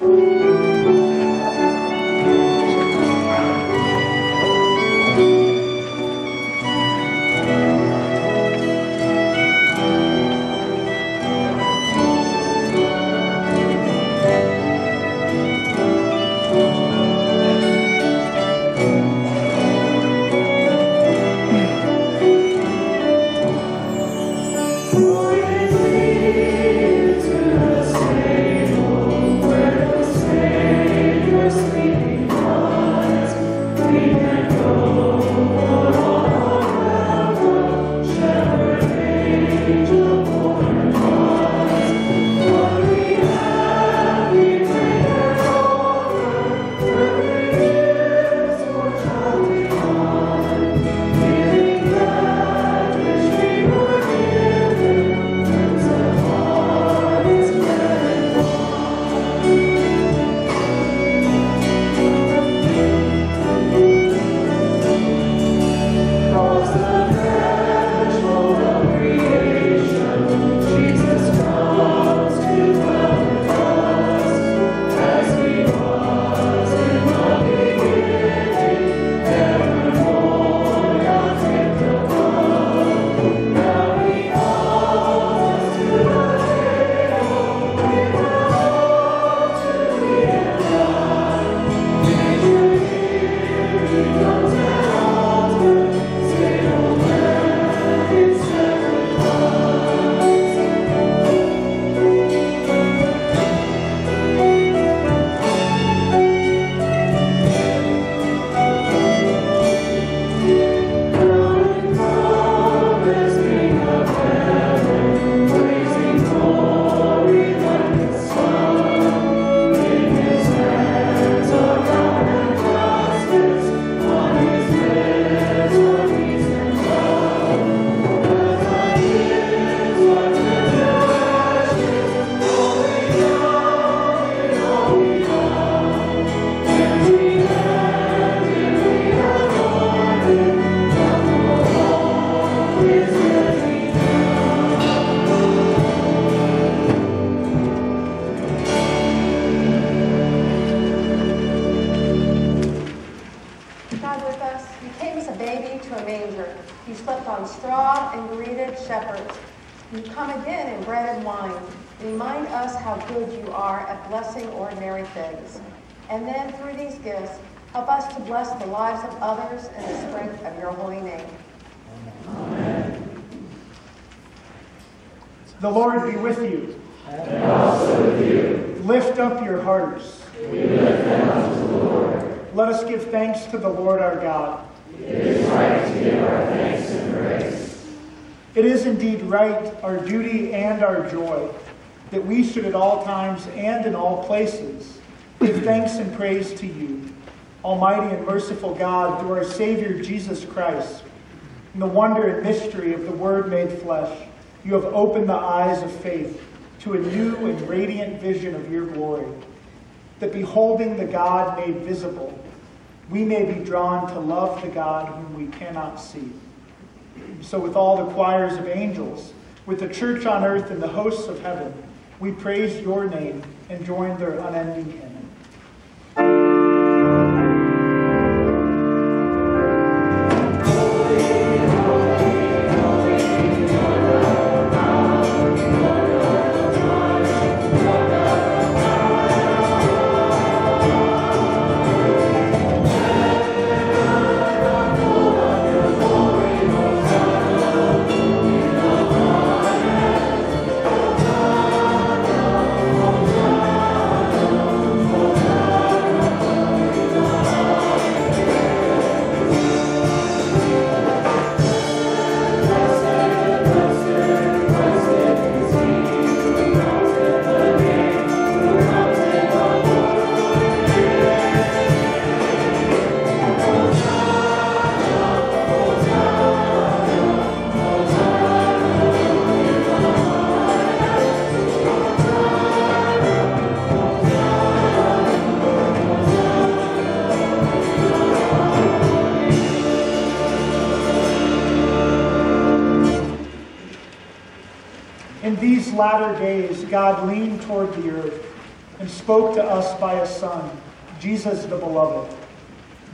嗯 The to a manger. you. Slept on straw and greeted shepherds. you. come again in bread and wine. Remind us how good you are at blessing ordinary things. And then through these gifts, help us to bless the lives of others in the strength of your holy name. Amen. The Lord. Let us give thanks to the Lord our God. It is right to give our thanks and praise. It is indeed right, our duty and our joy, that we should at all times and in all places give thanks and praise to you, Almighty and merciful God, through our Savior Jesus Christ, in the wonder and mystery of the Word made flesh you have opened the eyes of faith to a new and radiant vision of your glory, that beholding the God made visible, we may be drawn to love the God whom we cannot see. So, with all the choirs of angels, with the church on earth and the hosts of heaven, we praise your name and join their unending hymn. Latter days, God leaned toward the earth and spoke to us by a Son, Jesus the Beloved,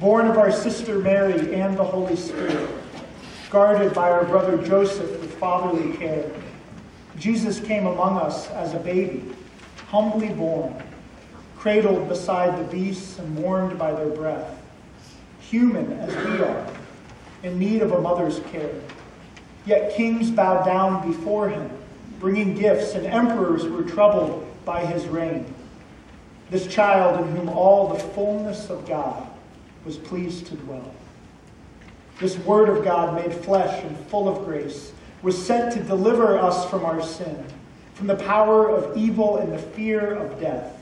born of our sister Mary and the Holy Spirit, guarded by our brother Joseph with fatherly care. Jesus came among us as a baby, humbly born, cradled beside the beasts and warmed by their breath, human as we are, in need of a mother's care. Yet kings bowed down before him, bringing gifts, and emperors were troubled by his reign. This child in whom all the fullness of God was pleased to dwell. This word of God made flesh and full of grace was sent to deliver us from our sin, from the power of evil and the fear of death.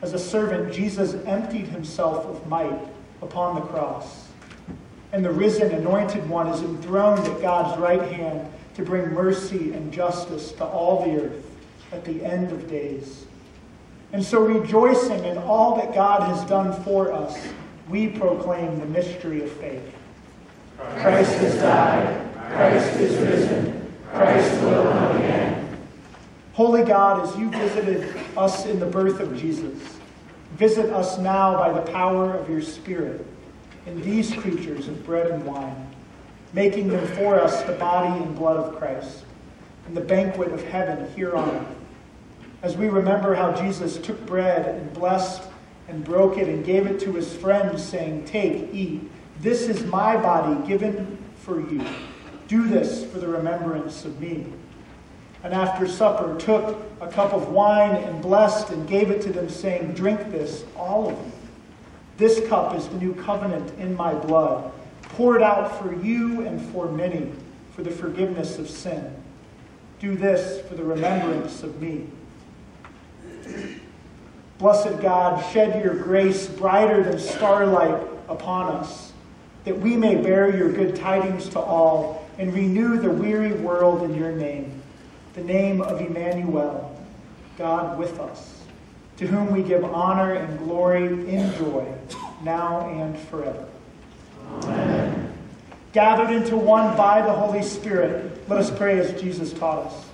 As a servant, Jesus emptied himself of might upon the cross. And the risen, anointed one is enthroned at God's right hand to bring mercy and justice to all the earth at the end of days. And so, rejoicing in all that God has done for us, we proclaim the mystery of faith. Christ has died. Christ is risen. Christ will come again. Holy God, as you visited us in the birth of Jesus, visit us now by the power of your Spirit in these creatures of bread and wine, making them for us the body and blood of Christ, and the banquet of heaven here on earth. As we remember how Jesus took bread and blessed and broke it and gave it to his friends, saying, Take, eat. This is my body given for you. Do this for the remembrance of me. And after supper, took a cup of wine and blessed and gave it to them, saying, Drink this, all of you. This cup is the new covenant in my blood, poured out for you and for many for the forgiveness of sin. Do this for the remembrance of me. Blessed God, shed your grace brighter than starlight upon us, that we may bear your good tidings to all and renew the weary world in your name, the name of Emmanuel, God with us, to whom we give honor and glory in joy, now and forever. Amen. Gathered into one by the Holy Spirit, let us pray as Jesus taught us.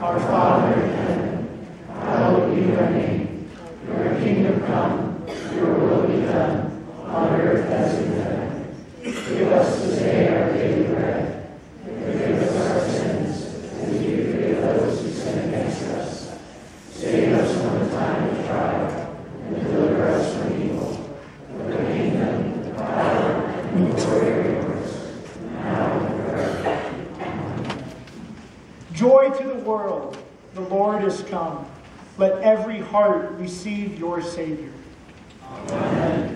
Our Father in heaven, hallowed be your name. Your kingdom come, your will be done, on earth as in heaven. Give us this day our daily bread. Forgive us our sins, as we forgive those who sin against us. Save us from the time of trial, and deliver us from evil. For the kingdom, the power, and the glory are yours, now and forever. Joy to the world, the Lord is come. Let every heart receive your Savior. Amen.